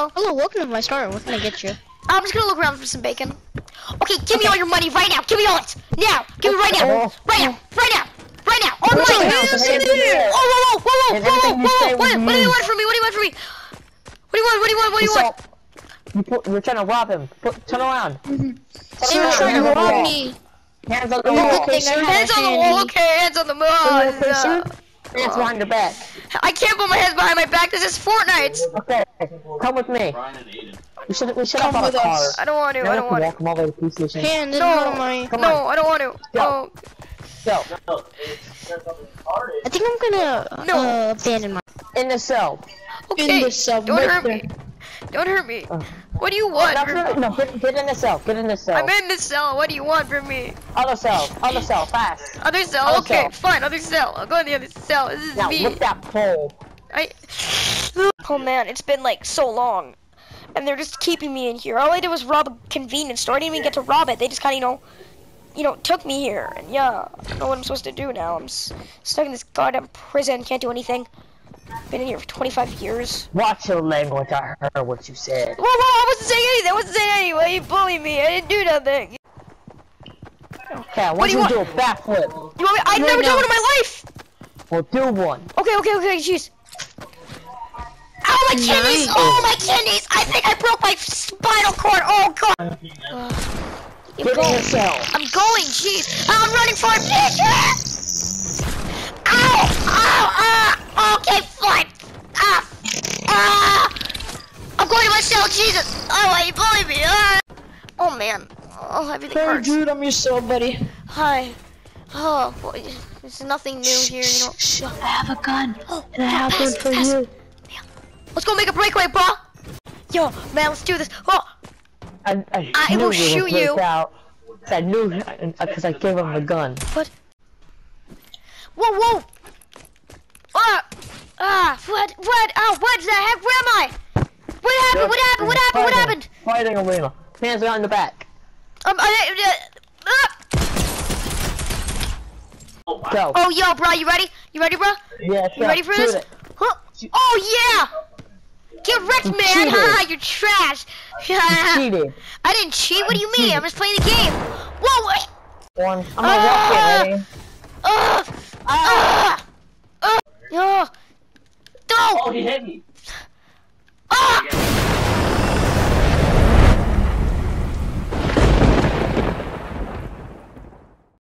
hello. Hello, welcome to my store. What can I get you? I'm just gonna look around for some bacon. Okay, give me all your money right now. Give me all it. Now. Give me right now. Oh. Right now. Right now. Right now. All What's money. up, man? Whoa, whoa, whoa, whoa, whoa, whoa, whoa, What, what do you want from me? What do you want from me? What do you want? What do you want? What do you want? You put, you're trying to rob him. Put, turn around. Mm-hmm. Turn You're around. trying to Hands on the rob me. Hands on the wall. thing Hands on the wall. Okay, hands on the Are you okay, wall. Sir? Hands behind your back. I can't put my hands behind my back. This is Fortnite. Okay, come with me. We should we should Come have on a with car. us. I don't want to. Now I don't want to to. walk all the way to the police station. Hand No, my. Come no, on. I don't want to. Go. Oh, Go. I think I'm gonna No. uh, abandon my. In the cell. okay. the cell, Don't right hurt there. me. Don't hurt me. Uh. What do you want? No, no, no, get, get in the cell. Get in the cell. I'm in the cell. What do you want from me? Other cell. Other cell. Fast. Other cell. Other Okay, cell. fine. Other cell. I'll go in the other cell. This is Now me. lift that pole. I. Oh man, it's been like so long, and they're just keeping me in here. All I did was rob a convenience store. I didn't even get to rob it. They just kind of, you know, you know, took me here. And yeah, I don't know what I'm supposed to do now. I'm s- stuck in this goddamn prison. Can't do anything. Been in here for 25 years. Watch your language. I heard what you said. Whoa, whoa! I wasn't saying anything. I wasn't saying anything. Why you bullying me? I didn't do nothing. Okay, I want do you you to do a backflip. You want me? I've never done one in my life. Well, do one. Okay, okay, okay, jeez. Ow, my kidneys! Oh, my kidneys! I think I broke my spinal cord. Oh, God. Get in the. I'm going, jeez. I'm running for it, bitch! Ow! Ow! Ah! Okay, fine. Ah! Ah! I'm going to my cell, Jesus! Oh, why you bullying me? Ah! Oh, man. Oh, everything Hey, hurts. dude, I'm your cell buddy. Hi. Oh, boy. There's nothing new here, you know. Shh, I have a gun, Oh, and I have pass, one for pass. you. Let's go make a breakaway, bro! Yo, man, let's do this. Oh! I, I, I knew will shoot you. break Out. 'Cause I knew, because I gave him the gun. What? Whoa, whoa! Ah! Ah! What? What? Oh, what the heck? Where am I? What happened? What happened? What happened? What happened? Fighting arena. Hands behind the back. Um, I, uh, ah! Go. Oh, yo, bro, you ready? You ready, bro? Yeah, You ready for this? Huh? Oh, yeah! Get wrecked, You man! cheated. Haha, you're trash! Cheated. I didn't cheat. What do you mean? I'm just playing the game. Whoa! Wait. One. I'm gonna Ah! walk it, ready? Ugh! Ugh! Ugh! Ugh! No! he hit me.